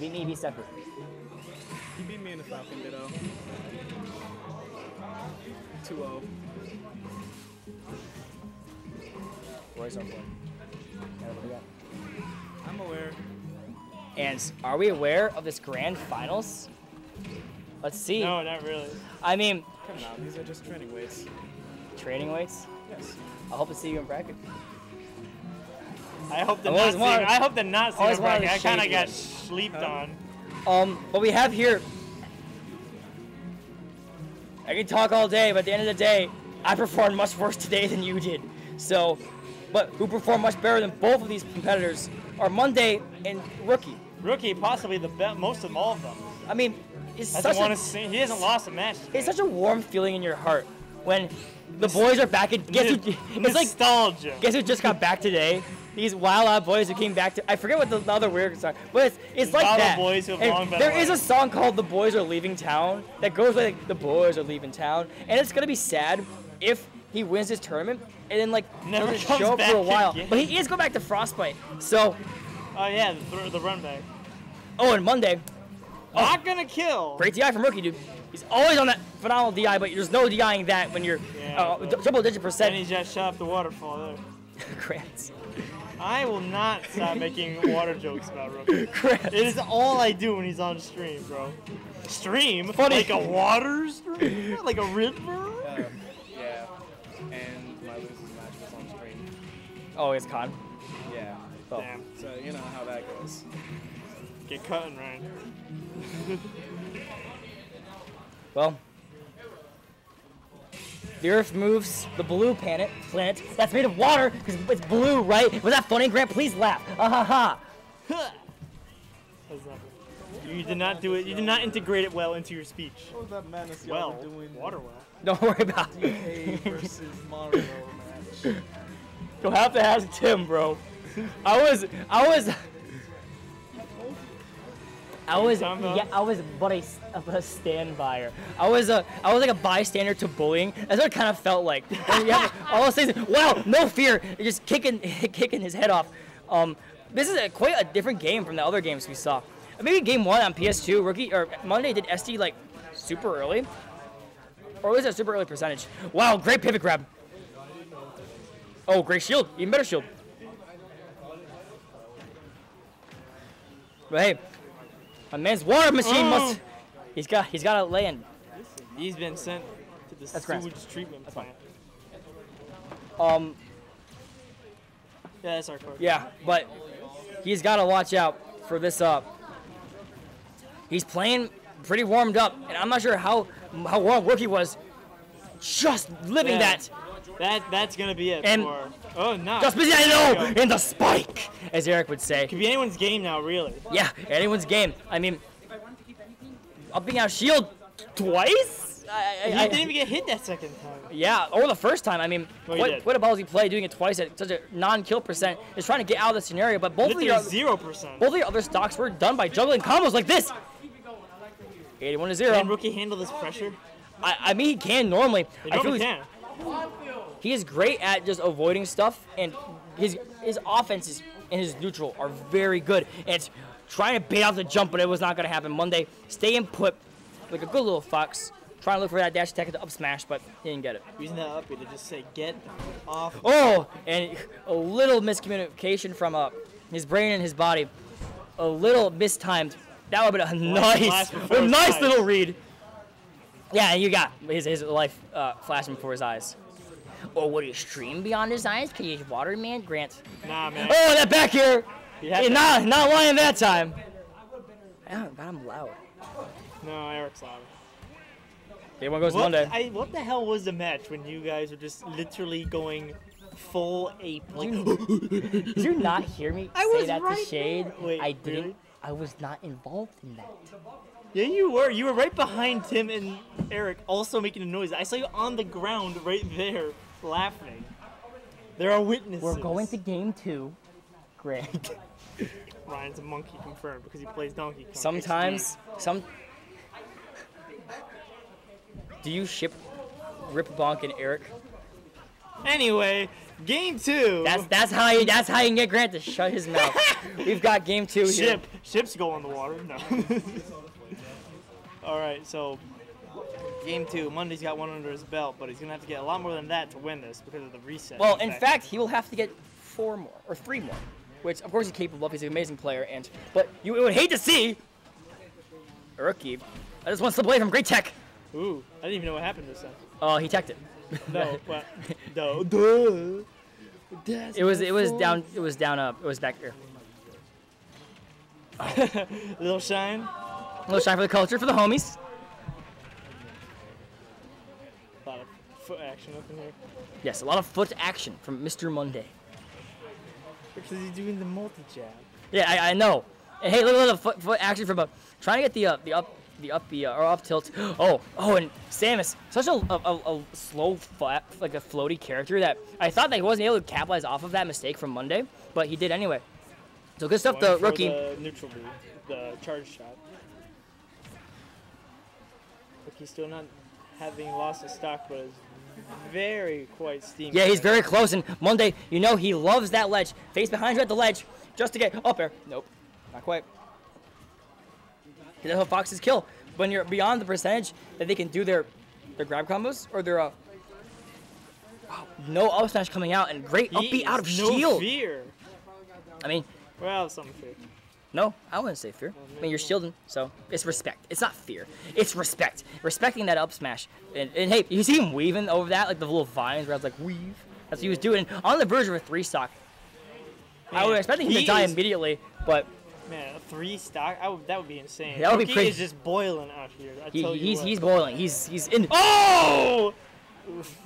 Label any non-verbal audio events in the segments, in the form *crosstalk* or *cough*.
Beat me, beat Stepper. He beat me in the Falcon Ditto. 2-0. Roy's on board. I'm aware. And are we aware of this grand finals? Let's see. No, not really. I mean, Come on, these are just training weights. training weights. Yes. I hope to see you in bracket. I hope I've not wanted- I hope they're not seeing always a bracket. I kind of got sleeped on. Um, what we have here, I can talk all day, but at the end of the day, I performed much worse today than you did. So, but who performed much better than both of these competitors are Monday and Rookie. Rookie, possibly the best, most of all of them. I mean, it's Hasn't such a, sing- he hasn't lost a match. it's such a warm feeling in your heart when the boys are back. And guess who? *laughs* It's like nostalgia. guess who just got back today? These Wild Out Boys who came back to. I forget what the, the other weird song, but it's it's like Wild that. Boys who have And long been there is a song called "The Boys Are Leaving Town" that goes like "The Boys Are Leaving Town," and it's gonna be sad if he wins this tournament and then like Never doesn't comes show up back for a while. again. But he is going back to Frostbite. So, Oh yeah, the, the run back. oh, and Monday, Not gonna kill. great DI from rookie dude. He's always on that phenomenal DI, but there's no DIing that when you're Yeah, uh, double digit percent. And he just shot up the waterfall there. *laughs* Grants. I will not stop making *laughs* water jokes about Rookie. Grants. It is all I do when he's on stream, bro. Stream? Funny. Like a water stream? *laughs* Like a river? Um, yeah. And my losers match was on stream. Oh, it's con. Yeah. Oh. Damn. So you know how that goes. Get cutting, Ryan. Well, the Earth moves the blue planet, planet that's made of water because it's blue, right? Was that funny, Grant? Please laugh. Ah ha ha. That's You did not do it. You did not integrate it well into your speech. What was that madness y'all Well, doing? water well. Don't worry about it. DK versus Mario match. You'll have to ask Tim, bro. I was, I was, I was, yeah, I was but a, a stand buyer. I was a, I was like a bystander to bullying. That's what it kind of felt like. Have *laughs* all those things. Wow, no fear, You're just kicking, *laughs* kicking his head off. Um, this is a, quite a different game from the other games we saw. Maybe game one on PS2, rookie or Monday did SD like super early, or was it a super early percentage? Wow, great pivot grab. Oh, great shield, even better shield. But hey, my man's water machine must. He's got. He's got to land. He's been sent to the That's sewage treatment That's fine. Um. Yeah, that's our card. Yeah, but he's got to watch out for this. up. He's playing pretty warmed up, and I'm not sure how how warm Rookie was. Just living Yeah. that. That that's gonna be it And- for. Oh no. Just busy, I know, in the spike, as Eric would say. Could be anyone's game now, really. Yeah, anyone's game. I mean, upping out shield twice. I, I, He I- didn't even get hit that second time. Yeah, or the first time. I mean, he what, did. what a ballsy play doing it twice at such a non-kill percent is trying to get out of the scenario. But both of Literally your zero percent. both of your other stocks were done by juggling combos like this. 81 to zero. Can rookie handle this pressure? I, I mean, he can normally. They I feel can. He is great at just avoiding stuff, and his his offenses and his neutral are very good. And it's trying to bait out the jump, but it was not going to happen. Monday, stay and put like a good little fox, trying to look for that dash attack at the up smash, but he didn't get it. Using that up to just say get off. Oh, and a little miscommunication from uh, his brain and his body. A little mistimed. That would have been a nice, a nice little read. Yeah, you got his, his life uh, flashing before his eyes. Or would he stream beyond his eyes? Could he water man? Grant. Nah, man. Oh, that back here! You had Eh, not, not lying that time. Oh, God, I'm loud. No, Eric's loud. Okay, one goes What, Monday. I, what the hell was the match when you guys were just literally going full ape? Like, *gasps* Did you not hear me I say was that right to Shade? Wait, I didn't. really? I was not involved in that. yeah, you were. You were right behind Tim and Eric, also making a noise. I saw you on the ground right there, laughing. There are witnesses. We're going to game two. Grant. *laughs* Ryan's a monkey confirmed because he plays Donkey Kong. Sometimes, some. Do you ship Rip Bonk and Eric? Anyway, game two. That's that's how you that's how you can get Grant to shut his mouth. *laughs* We've got game two here. Ship. Ships go on the water. No. *laughs* All right, so game two. Monday's got one under his belt, but he's gonna have to get a lot more than that to win this because of the reset. Well, in fact, he will have to get four more or three more, which of course he's capable of. He's an amazing player, and but you would hate to see a rookie. I just want to slip away from great tech. ooh, I didn't even know what happened this time. Oh, he teched it. *laughs* No, *laughs* what? No, duh. That's It was it was down it was down up it was back here. *laughs* Little shine. Little shine for the culture for the homies. A lot of foot action up in here. Yes, a lot of foot action from Mr. Monday. Because he's doing the multi jab. Yeah, I, I know. And hey, look at the foot, foot action from uh, trying to get the uh, the up the up the uh, or up tilt. *gasps* Oh, oh, and Samus, such a, a, a, a slow flat like a floaty character that I thought that he wasn't able to capitalize off of that mistake from Monday, but he did anyway. So good stuff, the Going for rookie. The neutral move, the charge shot. Rookie's still not having lost his stock, but is very quite steamy. Yeah, he's very close, and Monday, you know he loves that ledge. Face behind you at the ledge, just to get up there. Nope, not quite. That's how Foxes kill. When you're beyond the percentage that they can do their their grab combos or their uh, wow, no up smash coming out and great up B out of no shield. fear. I mean, Well, some fear. No, I wouldn't say fear. I mean, you're shielding, so it's respect. It's not fear. It's respect. Respecting that up smash. And, and hey, you see him weaving over that, like the little vines where I was like, weave. That's what he was doing. On the verge of a three stock. I was expecting him to die is- immediately, but Man, a three stock? I would, that would be insane. That would be Rookie pretty- is just boiling out here. I he, tell you he's what. he's boiling. He's he's in. Oh!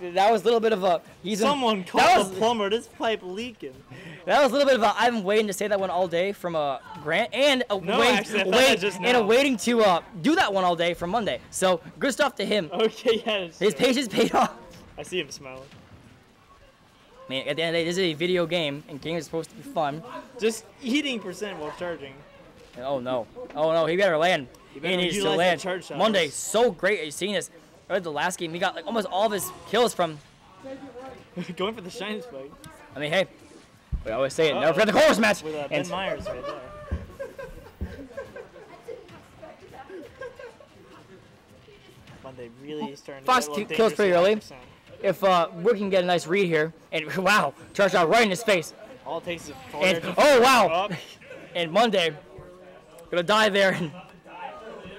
That was a little bit of a. He's Someone that call was, the plumber. This pipe leaking. That was a little bit of a. I've been waiting to say that one all day from uh, Grant, and a No, wait, actually, wait, just and a waiting to uh, do that one all day from Monday. So good stuff to him. Okay, *laughs* yes. His patience paid off. I see him smiling. Man, at the end of the day, this is a video game, and games are supposed to be fun. Just eating percent while charging. Oh no, oh no, he better land. He, better needs to land. charge shot. Monday, so great at seeing this. The last game, he got like almost all of his kills from. *laughs* Going for the shine spike. I mean, hey, we always say it. Uh-oh. Never forget the chorus match. With uh, And Ben Myers right there. *laughs* Monday really is starting to Fox get a little ki- kills pretty early. dangerous at 100%. if uh, we can get a nice read here, and *laughs* wow, charge out right in his face. All it takes is a And oh wow, *laughs* and Monday, gonna die there. And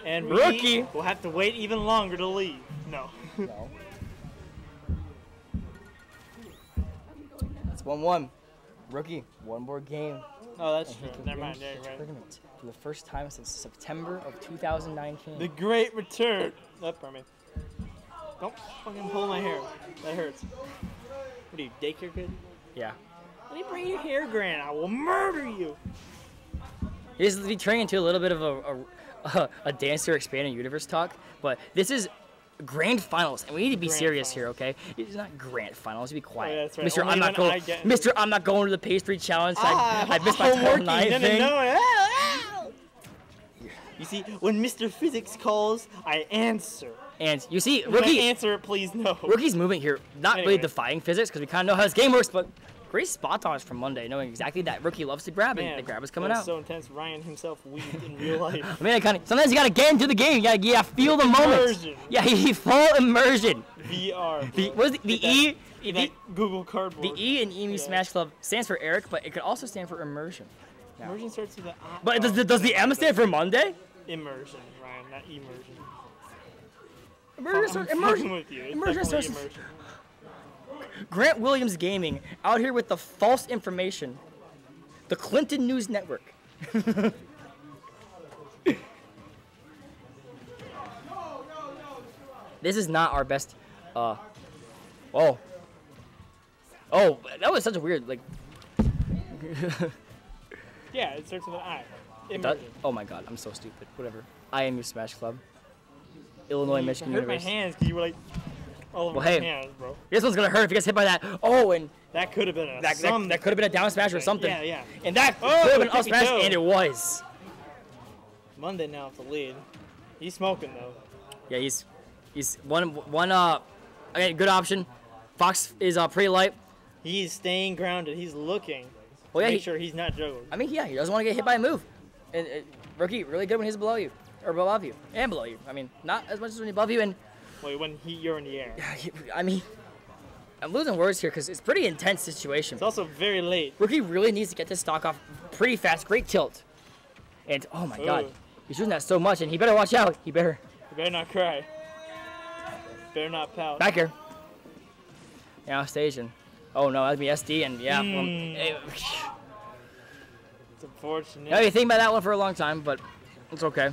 and Rookie. we will have to wait even longer to leave. No. it's one-one. Rookie, one more game. Oh, that's and true. Never mind. The right. tournament for the first time since September of 2019. The great return. Oh, pardon me. Don't fucking pull my hair. That hurts. What are you, daycare kid? yeah. Let me bring your hair, Grant. I will murder you. He's be turning into a little bit of a, a, *laughs* a dancer expanding universe talk, but this is grand finals, and we need to be Grand serious finals. here, okay? It's not grand finals. Be quiet, yeah, that's right. Mister. Only I'm not going. Mister, I'm not going to the pastry challenge. I, ah, I missed my I'm title working. No, no, thing. no. Ow, ow. You see, when Mr. Physics calls, I answer. And you see, rookie, answer, please no. rookie's moving here, not really defying physics because we kind of know how this game works, but great spot dodge from Monday, knowing exactly that rookie loves to grab, and Man, the grab is coming out. so intense. Ryan himself weaved in real life. *laughs* I mean, I kind of sometimes you gotta get into the game. You gotta, you gotta feel the moment. Yeah, *laughs* he full immersion. VR. The what is it? The E, the, Google the E in EMU Yeah. Smash Club stands for Eric, but it could also stand for immersion. Immersion starts with an I. But does the, does the M stand for Monday? Immersion, Ryan, not immersion. Immersion, I'm starts- immersion. with you. It's immersion starts- immersion. Grant Williams Gaming out here with the false information. The Clinton News Network. *laughs* this is not our best. Uh. Oh. Oh, that was such a weird like. *laughs* Yeah, it starts with an I. Oh my god, I'm so stupid. Whatever. I am your Smash Club. Illinois, Michigan hurt my hands because you were like all over Well, hey. hands, bro. This one's gonna hurt if he gets hit by that. Oh, and That could have been a that, that, that could have been a down smash or something. Yeah, yeah. And that Oh, could have been up smash, toe. and it was. Monday now with the lead. He's smoking though. Yeah, he's he's one one uh again good option. Fox is uh pretty light. He's staying grounded. He's looking. Well, yeah, Make he- sure he's not juggled. I mean, yeah, he doesn't want to get hit by a move. And uh, rookie really good when he's below you or above you and below you. I mean, not as much as when he's above you. And Wait, when he, you're in the air. Yeah, I mean, I'm losing words here because it's pretty intense situation. It's also very late. Rookie really needs to get this stock off pretty fast. Great tilt. And oh my God, he's doing that so much, and he better watch out. He better You better not cry. Better not pout. back here. Now Yeah, station. Oh no, that'd be SD, and yeah. well, Mm. eh, It's unfortunate. Yeah, you think about that one for a long time, but it's okay.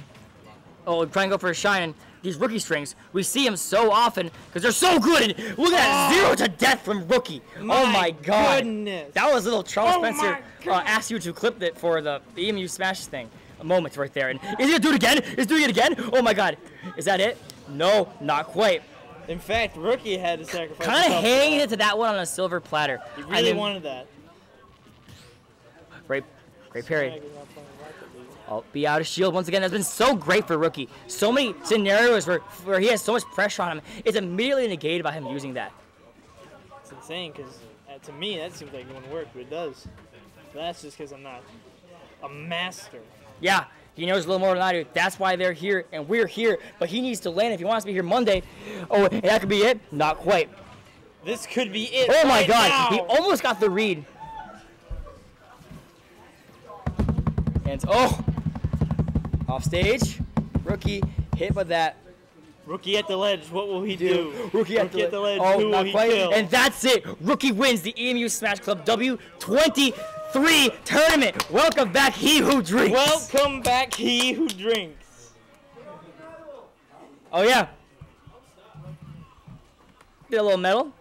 Oh, try and go for a shine, these rookie strings, we see them so often because they're so good. And look at that, Oh. zero to death from rookie. oh my god. Goodness. That was little Charles Oh Spencer uh, asked you to clip it for the, the EMU Smash thing. A moment right there. And is he gonna do it again? Is he doing it again? Oh my god. Is that it? No, not quite. In fact, rookie had to sacrifice. Kind of hanging it to that one on a silver platter. He I really mean, wanted that. Great, great parry. Oh, be out of shield once again. That's been so great for rookie. So many scenarios where, where he has so much pressure on him. It's immediately negated by him using that. It's insane because uh, to me that seems like it wouldn't work, but it does. But that's just because I'm not a master. Yeah, he knows a little more than I do. That's why they're here and we're here. But he needs to land if he wants to be here Monday. Oh, and that could be it? Not quite. This could be it. Oh my right god, he almost got the read. And oh, off stage, rookie hit by that. Rookie at the ledge. What will he do? Rookie at the, ledge. Oh, Who will not he quite. kill? And that's it. Rookie wins the EMU Smash Club W23 tournament. Welcome back, he who drinks. Welcome back, he who drinks. Oh yeah. Get a little medal.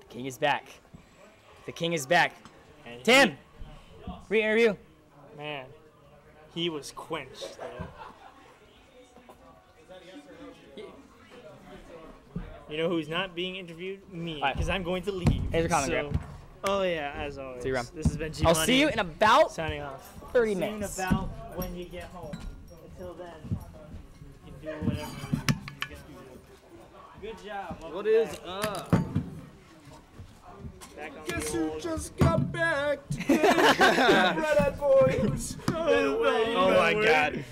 The king is back. The king is back. And Tim, re-interview. you. man, he was quenched. There. You know who's not being interviewed? Me, because I'm going to leave. Here's your comment, so, Oh yeah, as always. See you around. This has been G I'll see you in about signing off. 30 See you in minutes. about when you get home. Until then, you can do whatever you you do. Good job. Welcome What is back. up? Back Guess the who just got back today? *laughs* Red Boys. oh my god.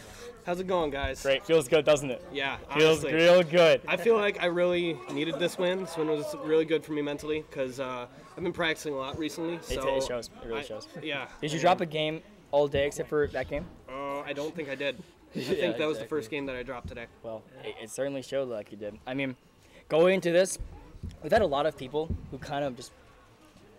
How's it going, guys? Great, feels good, doesn't it? Yeah, Feels honestly. real good. I feel like I really needed this win. This win was really good for me mentally because uh, I've been practicing a lot recently. It, So it shows. It really I- shows. Yeah. Did you and, drop a game all day except for that game? Uh, I don't think I did. I *laughs* Yeah, think that was the first game that I dropped today. Well, it, it certainly showed like you did. I mean, going into this, we've had a lot of people who kind of just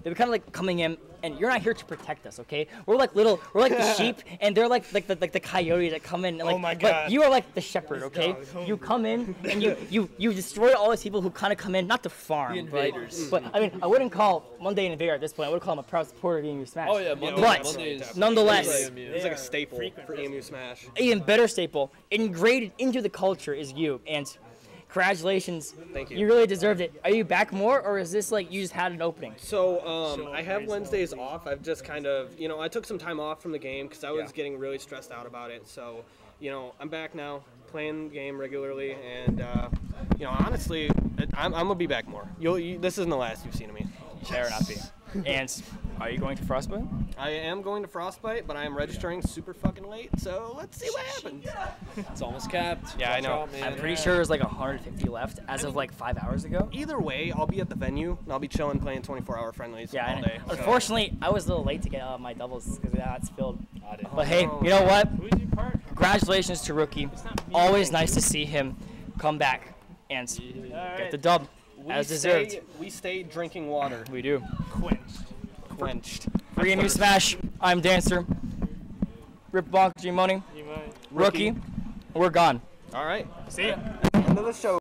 they were kind of like coming in, and you're not here to protect us, okay? We're like little, we're like the *laughs* sheep, and they're like like the like the coyotes that come in. And, like, Oh my god! But God. you are like the shepherd, okay? dog is hungry. You come in and you you you destroy all these people who kind of come in, not to farm, The but- invaders. But, I mean, I wouldn't call Monday an invader at this point. I would call him a proud supporter of EMU Smash. Oh yeah, Monday, But Monday is nonetheless, Monday is- like a staple frequent for visitors. EMU Smash. even better staple ingrained into the culture is you and congratulations Thank you. you really deserved it are you back more or is this like you just had an opening So um, So I have nice. Wednesdays off. I've just kind of, you know, I took some time off from the game because I was Yeah. getting really stressed out about it. So, you know, I'm back now, playing the game regularly, and uh, you know, honestly, I'm, I'm gonna be back more. You'll, you, this isn't the last you've seen of me. Fair not be. and are you going to frostbite I am going to Frostbite, but I am registering super fucking late. So let's see what happens. It's almost capped. Yeah, I know. Out, I'm pretty sure there's like 150 left as of like five hours ago Either way, I'll be at the venue and I'll be chilling, playing 24-hour friendlies yeah all and day. so- unfortunately i was a little late to get uh, my doubles because now it's filled I didn't. but hey no. you know what Who's your partner? congratulations to rookie always nice to see him come back and get Alright. the dub we as stay, deserved we stay drinking water, we do Quenched. Quenched. for EMU Smash, I'm Dancer. Rip Bonk, G Money, You. Rookie. We're gone. All right. See ya. End of the show.